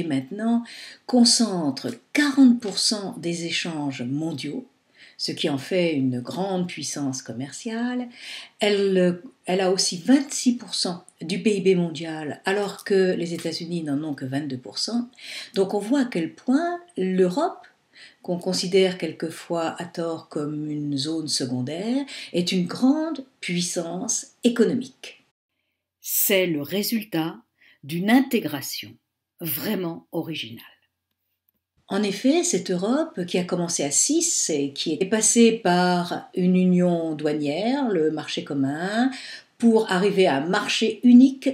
maintenant concentre 40% des échanges mondiaux, ce qui en fait une grande puissance commerciale. Elle, elle a aussi 26% du PIB mondial, alors que les États-Unis n'en ont que 22%. Donc on voit à quel point l'Europe qu'on considère quelquefois à tort comme une zone secondaire, est une grande puissance économique. C'est le résultat d'une intégration vraiment original. En effet, cette Europe qui a commencé à 6 et qui est passée par une union douanière, le marché commun, pour arriver à un marché unique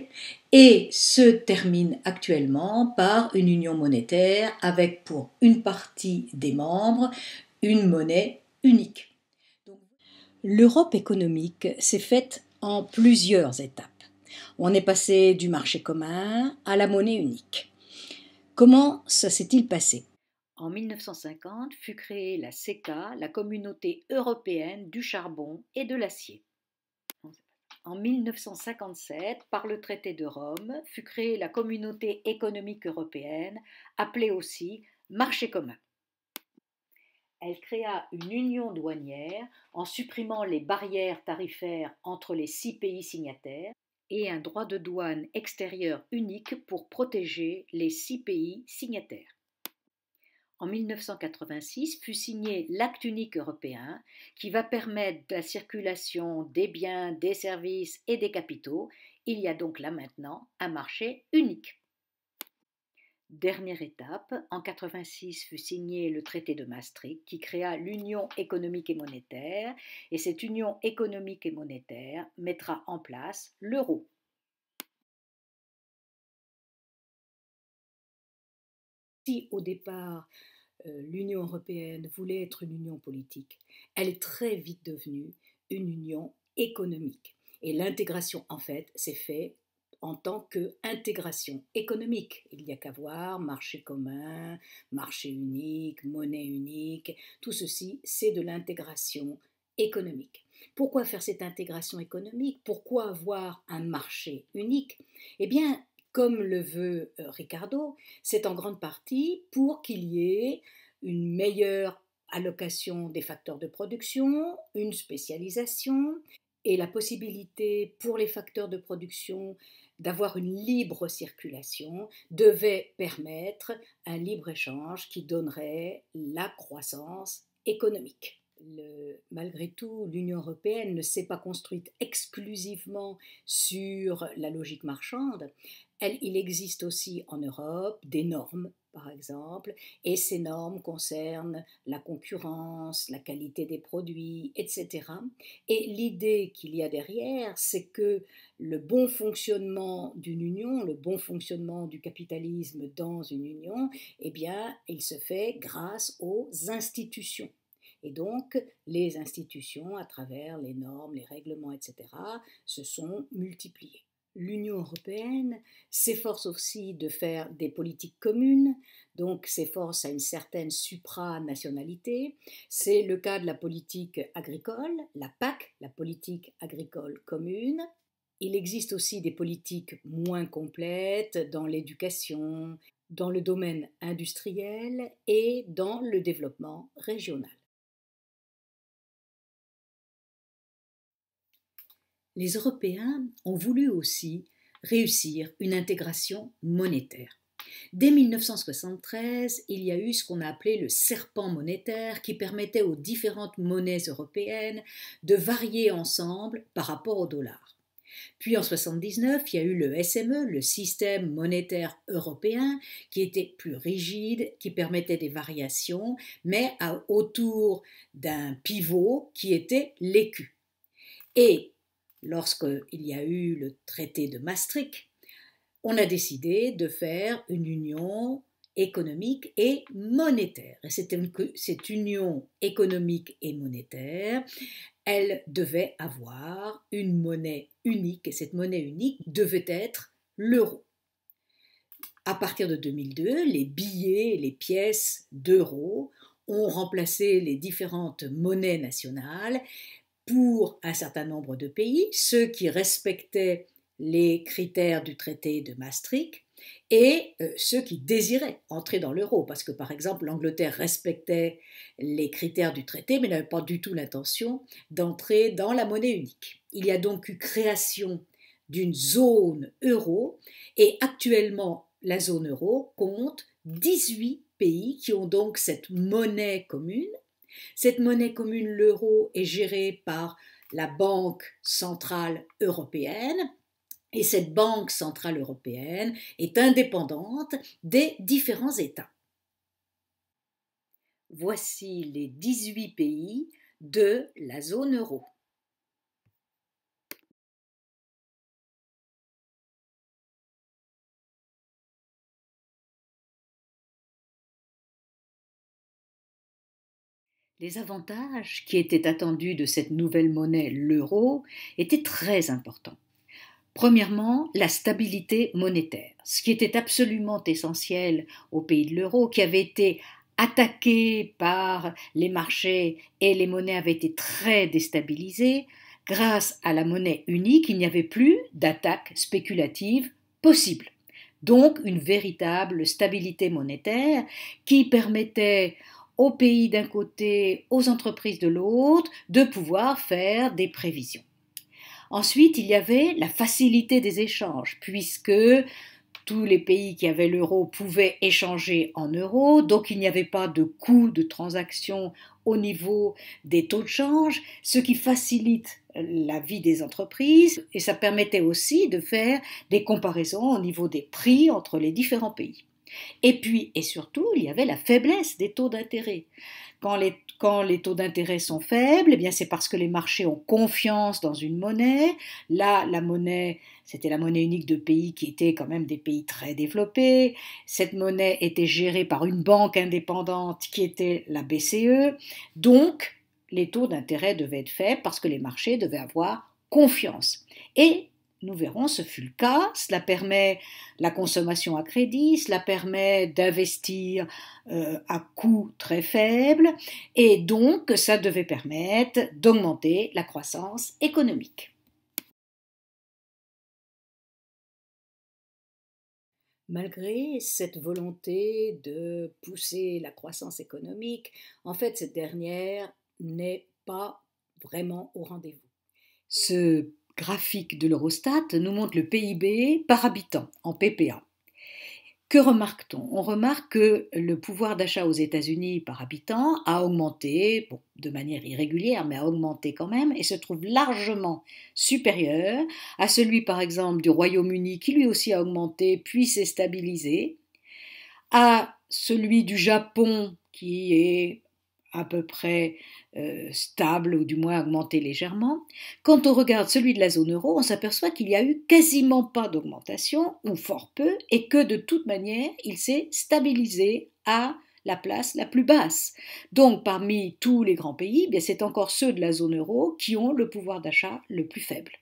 et se termine actuellement par une union monétaire avec pour une partie des membres une monnaie unique. L'Europe économique s'est faite en plusieurs étapes. On est passé du marché commun à la monnaie unique. Comment ça s'est-il passé? En 1950 fut créée la CECA, la Communauté européenne du charbon et de l'acier. En 1957, par le traité de Rome, fut créée la Communauté économique européenne, appelée aussi Marché commun. Elle créa une union douanière en supprimant les barrières tarifaires entre les six pays signataires et un droit de douane extérieur unique pour protéger les six pays signataires. En 1986 fut signé l'acte unique européen qui va permettre la circulation des biens, des services et des capitaux. Il y a donc là maintenant un marché unique. Dernière étape, en 86 fut signé le traité de Maastricht qui créa l'Union économique et monétaire et cette Union économique et monétaire mettra en place l'euro. Si au départ euh, l'Union européenne voulait être une union politique, elle est très vite devenue une union économique. Et l'intégration, en fait, s'est faite en tant qu'intégration économique. Il n'y a qu'à voir marché commun, marché unique, monnaie unique, tout ceci, c'est de l'intégration économique. Pourquoi faire cette intégration économique? Pourquoi avoir un marché unique? Eh bien, comme le veut euh, Ricardo, c'est en grande partie pour qu'il y ait une meilleure allocation des facteurs de production, une spécialisation et la possibilité pour les facteurs de production d'avoir une libre circulation devait permettre un libre-échange qui donnerait la croissance économique. Malgré tout, l'Union européenne ne s'est pas construite exclusivement sur la logique marchande. il existe aussi en Europe des normes par exemple, et ces normes concernent la concurrence, la qualité des produits, etc. Et l'idée qu'il y a derrière, c'est que le bon fonctionnement d'une union, le bon fonctionnement du capitalisme dans une union, eh bien, il se fait grâce aux institutions. Et donc, les institutions, à travers les normes, les règlements, etc., se sont multipliées l'Union européenne s'efforce aussi de faire des politiques communes, donc s'efforce à une certaine supranationalité. C'est le cas de la politique agricole, la PAC, la politique agricole commune. Il existe aussi des politiques moins complètes dans l'éducation, dans le domaine industriel et dans le développement régional. Les Européens ont voulu aussi réussir une intégration monétaire. Dès 1973, il y a eu ce qu'on a appelé le serpent monétaire qui permettait aux différentes monnaies européennes de varier ensemble par rapport au dollar. Puis en 1979, il y a eu le SME, le système monétaire européen, qui était plus rigide, qui permettait des variations, mais autour d'un pivot qui était l'écu. Et lorsqu'il y a eu le traité de Maastricht, on a décidé de faire une union économique et monétaire. Et cette, cette union économique et monétaire, elle devait avoir une monnaie unique, et cette monnaie unique devait être l'euro. À partir de 2002, les billets et les pièces d'euros ont remplacé les différentes monnaies nationales pour un certain nombre de pays, ceux qui respectaient les critères du traité de Maastricht et euh, ceux qui désiraient entrer dans l'euro, parce que par exemple l'Angleterre respectait les critères du traité, mais n'avait pas du tout l'intention d'entrer dans la monnaie unique. Il y a donc eu création d'une zone euro, et actuellement la zone euro compte 18 pays qui ont donc cette monnaie commune. Cette monnaie commune, l'euro, est gérée par la Banque centrale européenne, et cette Banque centrale européenne est indépendante des différents États. Voici les 18 pays de la zone euro. Les avantages qui étaient attendus de cette nouvelle monnaie, l'euro, étaient très importants. Premièrement, la stabilité monétaire, ce qui était absolument essentiel au pays de l'euro, qui avait été attaqué par les marchés et les monnaies avaient été très déstabilisées. Grâce à la monnaie unique, il n'y avait plus d'attaque spéculative possible. Donc une véritable stabilité monétaire qui permettait pays d'un côté, aux entreprises de l'autre, de pouvoir faire des prévisions. Ensuite, il y avait la facilité des échanges, puisque tous les pays qui avaient l'euro pouvaient échanger en euros, donc il n'y avait pas de coût de transaction au niveau des taux de change, ce qui facilite la vie des entreprises et ça permettait aussi de faire des comparaisons au niveau des prix entre les différents pays. Et puis, et surtout, il y avait la faiblesse des taux d'intérêt. Quand les, taux d'intérêt sont faibles, eh bien c'est parce que les marchés ont confiance dans une monnaie. Là, la monnaie, c'était la monnaie unique de pays qui étaient quand même des pays très développés. Cette monnaie était gérée par une banque indépendante qui était la BCE. Donc, les taux d'intérêt devaient être faibles parce que les marchés devaient avoir confiance. Et nous verrons, ce fut le cas. Cela permet la consommation à crédit, cela permet d'investir euh, à coût très faible, et donc ça devait permettre d'augmenter la croissance économique. Malgré cette volonté de pousser la croissance économique, en fait, cette dernière n'est pas vraiment au rendez-vous. Ce graphique de l'Eurostat nous montre le PIB par habitant en PPA. Que remarque-t-on? On remarque que le pouvoir d'achat aux États-Unis par habitant a augmenté, de manière irrégulière, mais a augmenté quand même, et se trouve largement supérieur à celui, par exemple, du Royaume-Uni, qui lui aussi a augmenté, puis s'est stabilisé, à celui du Japon, qui est à peu près euh, stable ou du moins augmenté légèrement. Quand on regarde celui de la zone euro, on s'aperçoit qu'il n'y a eu quasiment pas d'augmentation, ou fort peu, et que de toute manière, il s'est stabilisé à la place la plus basse. Donc parmi tous les grands pays, eh c'est encore ceux de la zone euro qui ont le pouvoir d'achat le plus faible.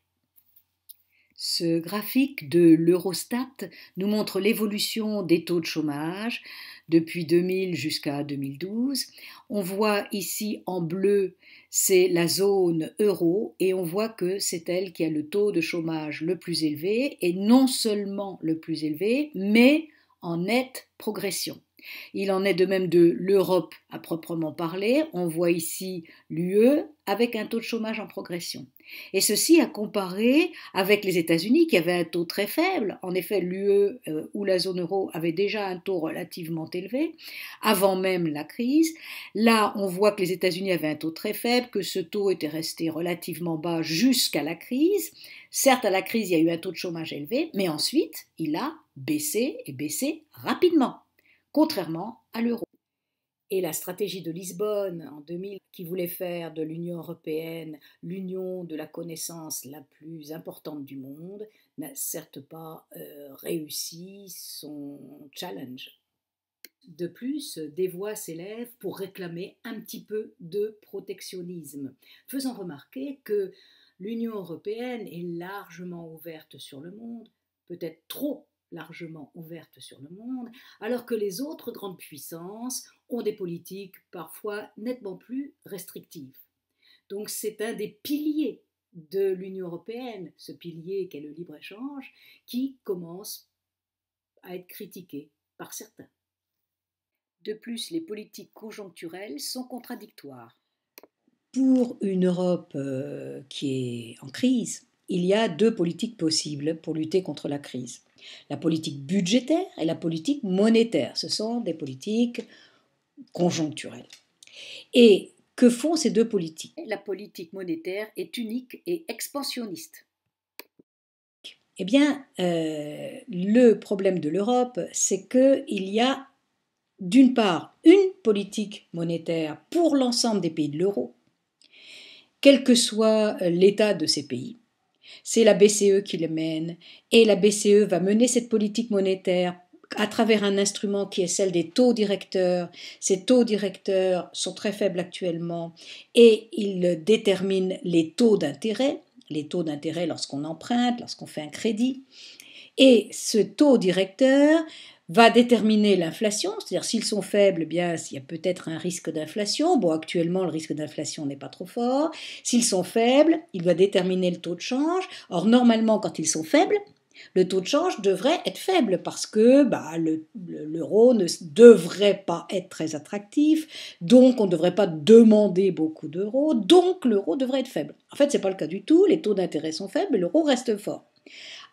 Ce graphique de l'Eurostat nous montre l'évolution des taux de chômage depuis 2000 jusqu'à 2012. On voit ici en bleu, c'est la zone euro et on voit que c'est elle qui a le taux de chômage le plus élevé et non seulement le plus élevé, mais en nette progression. Il en est de même de l'Europe à proprement parler. On voit ici l'UE avec un taux de chômage en progression. Et ceci à comparer avec les États-Unis qui avaient un taux très faible. En effet, l'UE euh, ou la zone euro avait déjà un taux relativement élevé avant même la crise. Là, on voit que les États-Unis avaient un taux très faible, que ce taux était resté relativement bas jusqu'à la crise. Certes, à la crise, il y a eu un taux de chômage élevé, mais ensuite, il a baissé et baissé rapidement contrairement à l'euro. Et la stratégie de Lisbonne en 2000, qui voulait faire de l'Union européenne l'union de la connaissance la plus importante du monde, n'a certes pas euh, réussi son challenge. De plus, des voix s'élèvent pour réclamer un petit peu de protectionnisme, faisant remarquer que l'Union européenne est largement ouverte sur le monde, peut-être trop largement ouverte sur le monde, alors que les autres grandes puissances ont des politiques parfois nettement plus restrictives. Donc c'est un des piliers de l'Union européenne, ce pilier qu'est le libre-échange, qui commence à être critiqué par certains. De plus, les politiques conjoncturelles sont contradictoires. Pour une Europe euh, qui est en crise, il y a deux politiques possibles pour lutter contre la crise. La politique budgétaire et la politique monétaire. Ce sont des politiques conjoncturelles. Et que font ces deux politiques? La politique monétaire est unique et expansionniste. Eh bien, euh, le problème de l'Europe, c'est qu'il y a d'une part une politique monétaire pour l'ensemble des pays de l'euro, quel que soit l'état de ces pays. C'est la BCE qui le mène, et la BCE va mener cette politique monétaire à travers un instrument qui est celle des taux directeurs. Ces taux directeurs sont très faibles actuellement et ils déterminent les taux d'intérêt, les taux d'intérêt lorsqu'on emprunte, lorsqu'on fait un crédit. Et ce taux directeur va déterminer l'inflation, c'est-à-dire s'ils sont faibles, eh bien il y a peut-être un risque d'inflation. Bon, actuellement le risque d'inflation n'est pas trop fort. S'ils sont faibles, il va déterminer le taux de change. Or normalement, quand ils sont faibles, le taux de change devrait être faible parce que bah, l'euro ne devrait pas être très attractif, donc on ne devrait pas demander beaucoup d'euros, donc l'euro devrait être faible. En fait, ce n'est pas le cas du tout, les taux d'intérêt sont faibles, l'euro reste fort.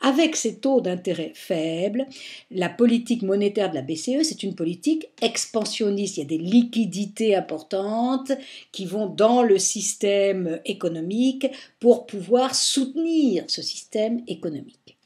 Avec ces taux d'intérêt faibles, la politique monétaire de la BCE, c'est une politique expansionniste. Il y a des liquidités importantes qui vont dans le système économique pour pouvoir soutenir ce système économique.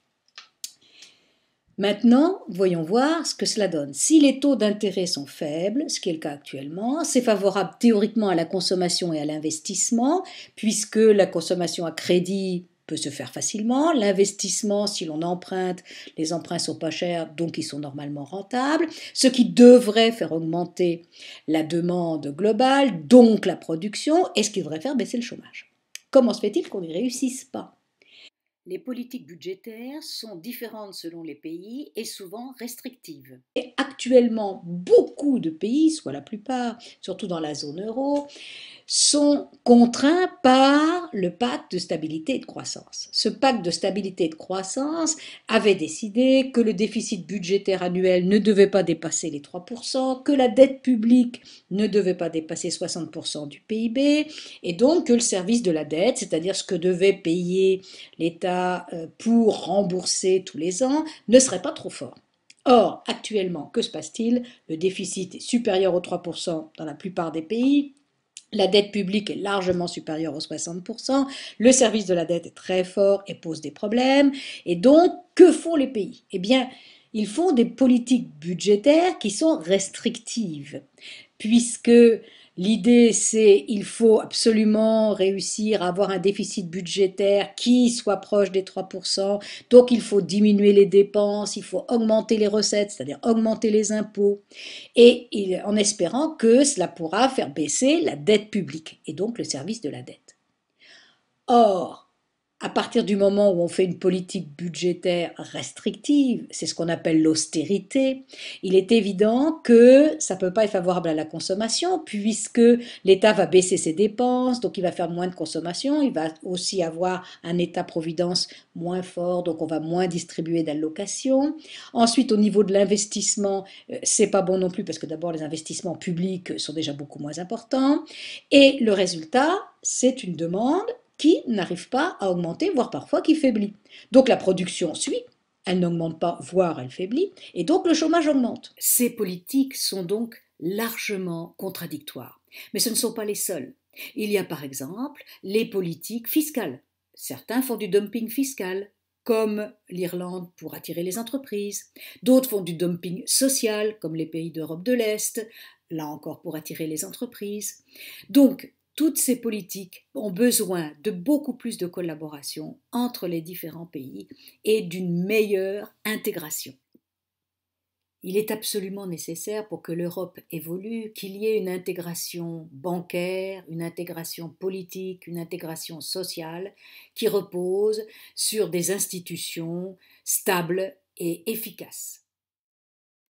Maintenant, voyons voir ce que cela donne. Si les taux d'intérêt sont faibles, ce qui est le cas actuellement, c'est favorable théoriquement à la consommation et à l'investissement, puisque la consommation à crédit peut se faire facilement. L'investissement, si l'on emprunte, les emprunts sont pas chers, donc ils sont normalement rentables, ce qui devrait faire augmenter la demande globale, donc la production, et ce qui devrait faire baisser le chômage. Comment se fait-il qu'on n'y réussisse pas? Les politiques budgétaires sont différentes selon les pays et souvent restrictives. Et actuellement, beaucoup de pays, soit la plupart, surtout dans la zone euro, sont contraints par le pacte de stabilité et de croissance. Ce pacte de stabilité et de croissance avait décidé que le déficit budgétaire annuel ne devait pas dépasser les 3%, que la dette publique ne devait pas dépasser 60% du PIB, et donc que le service de la dette, c'est-à-dire ce que devait payer l'État euh, pour rembourser tous les ans, ne serait pas trop fort. Or, actuellement, que se passe-t-il? Le déficit est supérieur aux 3% dans la plupart des pays. La dette publique est largement supérieure aux 60%, le service de la dette est très fort et pose des problèmes. Et donc, que font les pays? Eh bien, ils font des politiques budgétaires qui sont restrictives, puisque L'idée, c'est il faut absolument réussir à avoir un déficit budgétaire qui soit proche des 3%. Donc, il faut diminuer les dépenses, il faut augmenter les recettes, c'est-à-dire augmenter les impôts, et en espérant que cela pourra faire baisser la dette publique et donc le service de la dette. Or, à partir du moment où on fait une politique budgétaire restrictive, c'est ce qu'on appelle l'austérité, il est évident que ça ne peut pas être favorable à la consommation puisque l'État va baisser ses dépenses, donc il va faire moins de consommation, il va aussi avoir un État-providence moins fort, donc on va moins distribuer d'allocations. Ensuite, au niveau de l'investissement, euh, c'est pas bon non plus parce que d'abord les investissements publics sont déjà beaucoup moins importants et le résultat, c'est une demande qui n'arrive pas à augmenter, voire parfois qui faiblit. Donc la production suit, elle n'augmente pas, voire elle faiblit, et donc le chômage augmente. Ces politiques sont donc largement contradictoires. Mais ce ne sont pas les seules. Il y a par exemple les politiques fiscales. Certains font du dumping fiscal, comme l'Irlande pour attirer les entreprises. D'autres font du dumping social, comme les pays d'Europe de l'Est, là encore pour attirer les entreprises. Donc, toutes ces politiques ont besoin de beaucoup plus de collaboration entre les différents pays et d'une meilleure intégration. Il est absolument nécessaire pour que l'Europe évolue qu'il y ait une intégration bancaire, une intégration politique, une intégration sociale qui repose sur des institutions stables et efficaces.